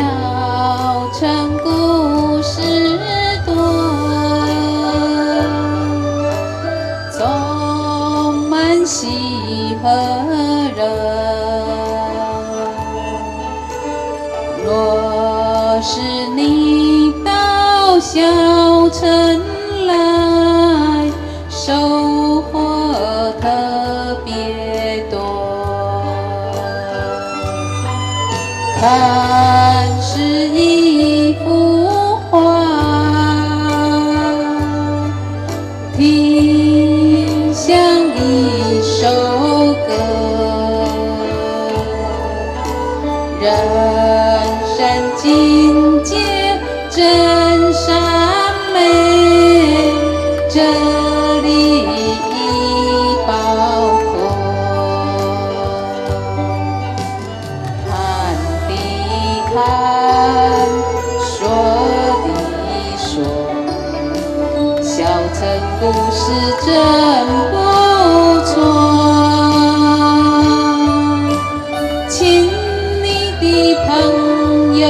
小城故事多充满喜和乐若是你到小城来收获特别多。听像一首歌，人生境界真。不是真不错。请你的朋友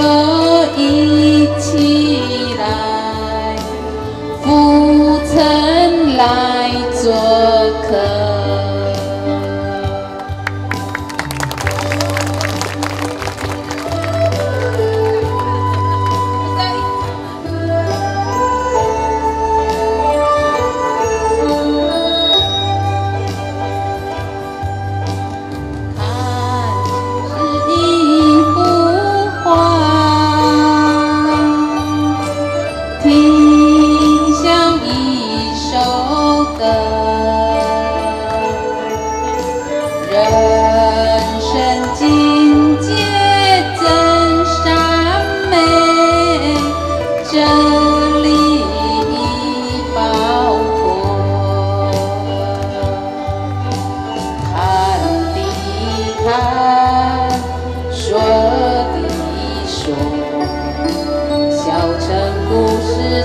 一起来，浮城来做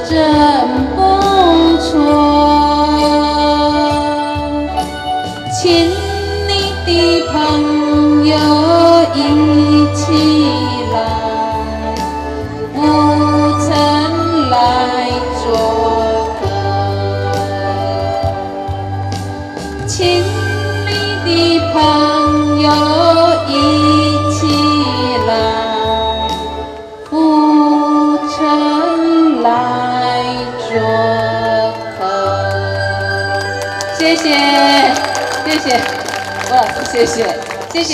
真不错。请你的朋友一起来，不曾来做客。请你的朋友谢谢，谢谢，哇，谢谢，谢谢。